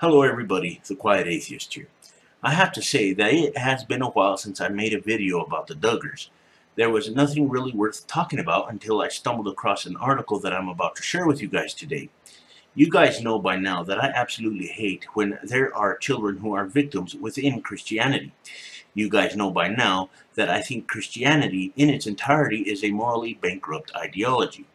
Hello everybody, The Quiet Atheist here. I have to say that it has been a while since I made a video about the Duggars. There was nothing really worth talking about until I stumbled across an article that I'm about to share with you guys today. You guys know by now that I absolutely hate when there are children who are victims within Christianity. You guys know by now that I think Christianity in its entirety is a morally bankrupt ideology.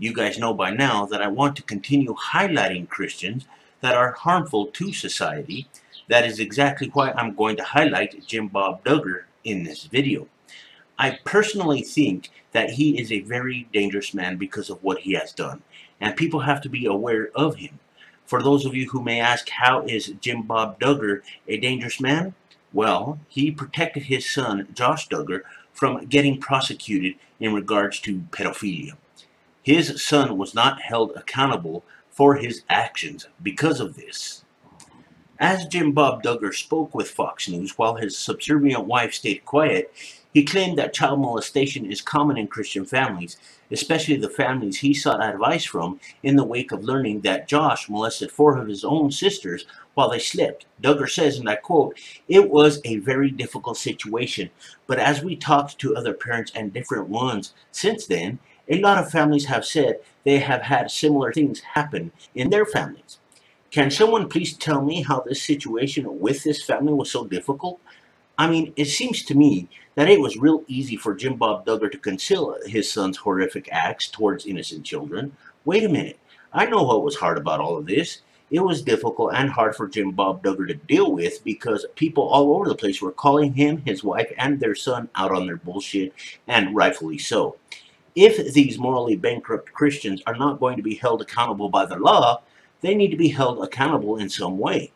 You guys know by now that I want to continue highlighting Christians that are harmful to society. That is exactly why I'm going to highlight Jim Bob Duggar in this video. I personally think that he is a very dangerous man because of what he has done, and people have to be aware of him. For those of you who may ask, how is Jim Bob Duggar a dangerous man? Well, he protected his son, Josh Duggar, from getting prosecuted in regards to pedophilia. His son was not held accountable for his actions because of this. As Jim Bob Duggar spoke with Fox News while his subservient wife stayed quiet, he claimed that child molestation is common in Christian families, especially the families he sought advice from in the wake of learning that Josh molested four of his own sisters while they slept. Duggar says, and I quote, It was a very difficult situation, but as we talked to other parents and different ones since then, a lot of families have said they have had similar things happen in their families. Can someone please tell me how this situation with this family was so difficult? I mean, it seems to me that it was real easy for Jim Bob Duggar to conceal his son's horrific acts towards innocent children. Wait a minute. I know what was hard about all of this. It was difficult and hard for Jim Bob Duggar to deal with because people all over the place were calling him, his wife, and their son out on their bullshit, and rightfully so if these morally bankrupt Christians are not going to be held accountable by the law, they need to be held accountable in some way.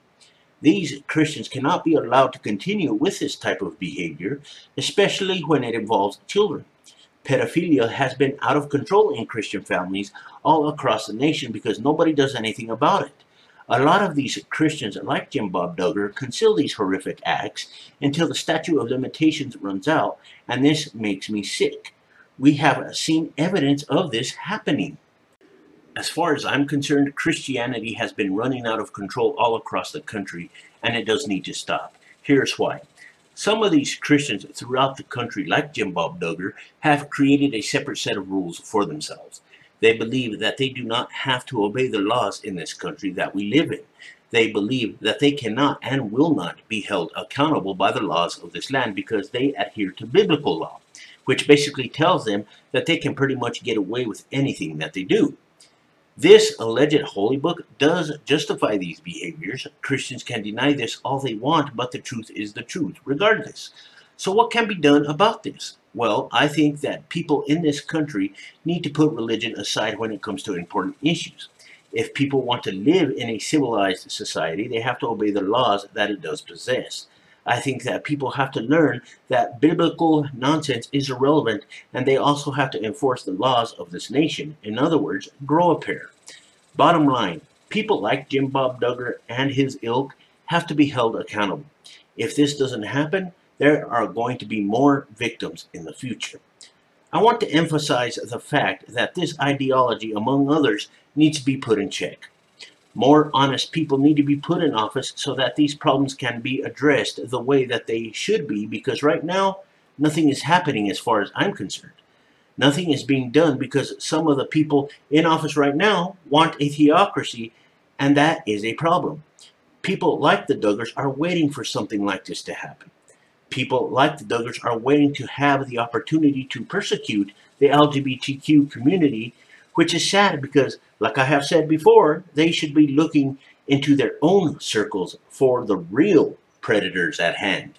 These Christians cannot be allowed to continue with this type of behavior, especially when it involves children. Pedophilia has been out of control in Christian families all across the nation because nobody does anything about it. A lot of these Christians, like Jim Bob Duggar, conceal these horrific acts until the statute of limitations runs out, and this makes me sick we have seen evidence of this happening. As far as I'm concerned, Christianity has been running out of control all across the country, and it does need to stop. Here's why. Some of these Christians throughout the country, like Jim Bob Duggar, have created a separate set of rules for themselves. They believe that they do not have to obey the laws in this country that we live in. They believe that they cannot and will not be held accountable by the laws of this land because they adhere to biblical law which basically tells them that they can pretty much get away with anything that they do. This alleged holy book does justify these behaviors. Christians can deny this all they want, but the truth is the truth, regardless. So what can be done about this? Well, I think that people in this country need to put religion aside when it comes to important issues. If people want to live in a civilized society, they have to obey the laws that it does possess. I think that people have to learn that biblical nonsense is irrelevant and they also have to enforce the laws of this nation. In other words, grow a pair. Bottom line, people like Jim Bob Duggar and his ilk have to be held accountable. If this doesn't happen, there are going to be more victims in the future. I want to emphasize the fact that this ideology, among others, needs to be put in check. More honest people need to be put in office so that these problems can be addressed the way that they should be because right now nothing is happening as far as I'm concerned. Nothing is being done because some of the people in office right now want a theocracy and that is a problem. People like the Duggars are waiting for something like this to happen. People like the Duggars are waiting to have the opportunity to persecute the LGBTQ community which is sad because, like I have said before, they should be looking into their own circles for the real predators at hand.